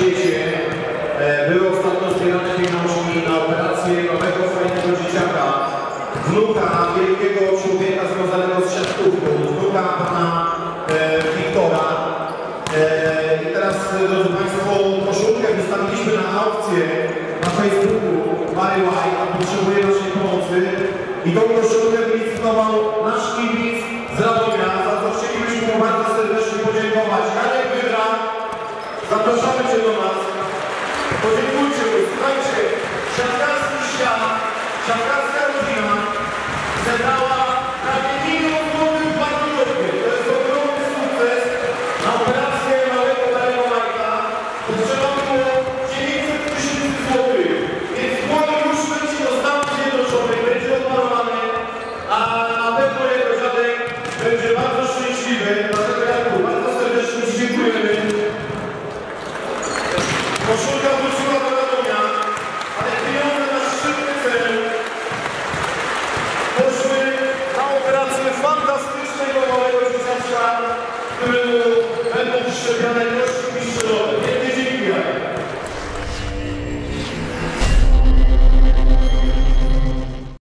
świecie e, były ostatnio zbierane pieniążki na operację nowego fajnego dzieciaka, wnuka wielkiego człowieka związanego z siatkówką, wnuka pana e, Wiktora. E, I teraz, drodzy Państwo, koszulkę wystawiliśmy na aukcję na Facebooku Mary White, potrzebuje naszej pomocy i tą koszulkę wylicytował zapraszamy Cię do nas. Podziękujcie mu. Słuchajcie, siatkarski świat, siatkarska rodzina zebrała operację